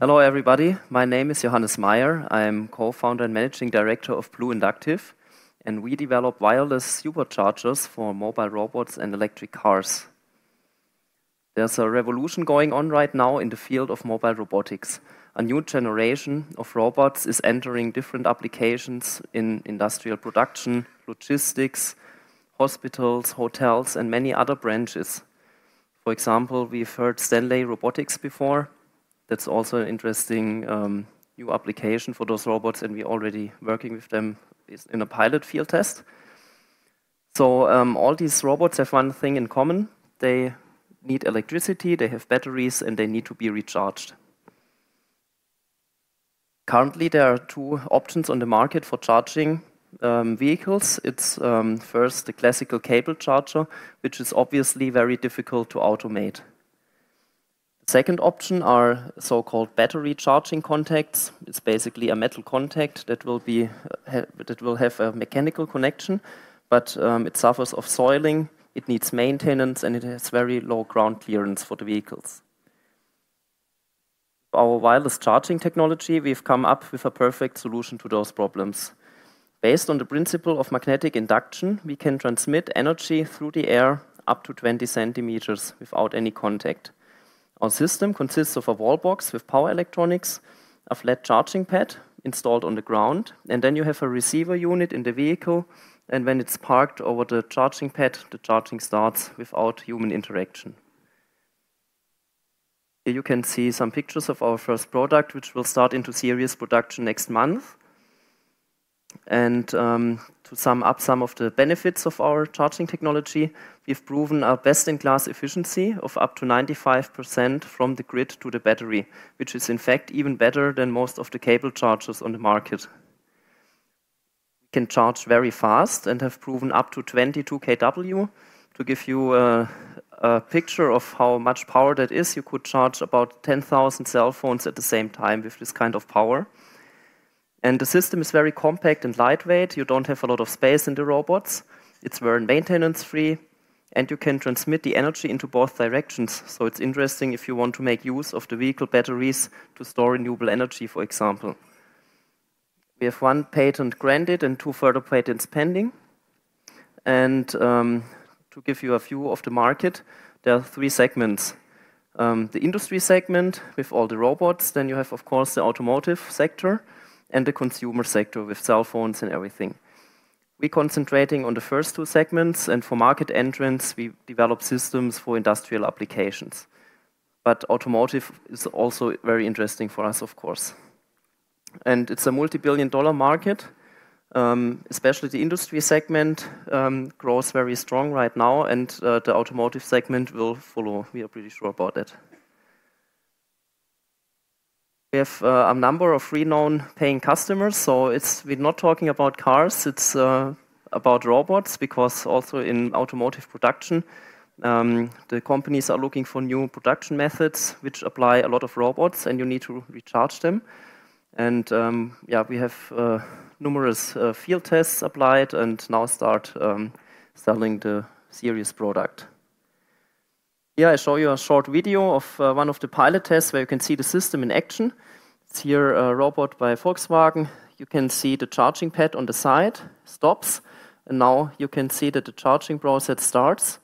Hello, everybody. My name is Johannes Mayer. I'm co-founder and managing director of Blue Inductive, and we develop wireless superchargers for mobile robots and electric cars. There's a revolution going on right now in the field of mobile robotics. A new generation of robots is entering different applications in industrial production, logistics, hospitals, hotels, and many other branches. For example, we've heard Stanley Robotics before. That's also an interesting um, new application for those robots, and we're already working with them in a pilot field test. So um, all these robots have one thing in common. They need electricity, they have batteries, and they need to be recharged. Currently, there are two options on the market for charging um, vehicles. It's um, first the classical cable charger, which is obviously very difficult to automate. Second option are so-called battery charging contacts. It's basically a metal contact that will be uh, that will have a mechanical connection, but um, it suffers of soiling, it needs maintenance, and it has very low ground clearance for the vehicles. Our wireless charging technology, we've come up with a perfect solution to those problems. Based on the principle of magnetic induction, we can transmit energy through the air up to 20 centimeters without any contact. Our system consists of a wall box with power electronics, a flat charging pad installed on the ground, and then you have a receiver unit in the vehicle, and when it's parked over the charging pad, the charging starts without human interaction. Here you can see some pictures of our first product, which will start into serious production next month. Um, to sum up some of the benefits of our charging technology, we've proven our best-in-class efficiency of up to 95% from the grid to the battery, which is in fact even better than most of the cable chargers on the market. We can charge very fast and have proven up to 22 kW. To give you a picture of how much power that is, you could charge about 10,000 cell phones at the same time with this kind of power. And the system is very compact and lightweight. You don't have a lot of space in the robots. It's very maintenance-free, and you can transmit the energy into both directions. So it's interesting if you want to make use of the vehicle batteries to store renewable energy, for example. We have one patent granted and two further patents pending. And um, to give you a view of the market, there are three segments. Um, the industry segment with all the robots, then you have, of course, the automotive sector and the consumer sector with cell phones and everything. We're concentrating on the first two segments, and for market entrance, we develop systems for industrial applications. But automotive is also very interesting for us, of course. And it's a multi-billion dollar market, um, especially the industry segment um, grows very strong right now, and uh, the automotive segment will follow. We are pretty sure about that. We have uh, a number of renowned paying customers. So it's we're not talking about cars, it's uh, about robots, because also in automotive production, um, the companies are looking for new production methods which apply a lot of robots, and you need to recharge them. And um, yeah, we have uh, numerous field tests applied and now start um, selling the series product. Here I show you a short video of uh, one of the pilot tests where you can see the system in action. It's here a robot by Volkswagen. You can see the charging pad on the side stops, and now you can see that the charging process starts.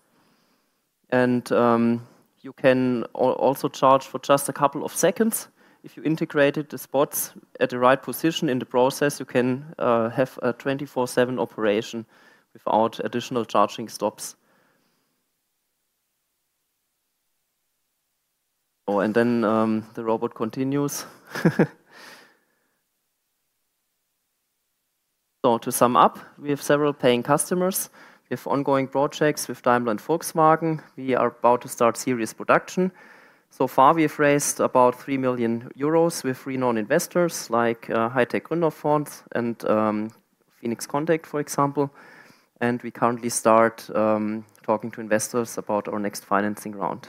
And um, you can also charge for just a couple of seconds. If you integrated the spots at the right position in the process, you can uh, have a 24/7 operation without additional charging stops. Oh, um, the robot continues. So to sum up, we have several paying customers. We have ongoing projects with Daimler and Volkswagen. We are about to start series production. So far, we have raised about 3 million euros with renowned investors like uh, High-Tech Gründerfonds and um, Phoenix Contact, for example. And we currently start um, talking to investors about our next financing round.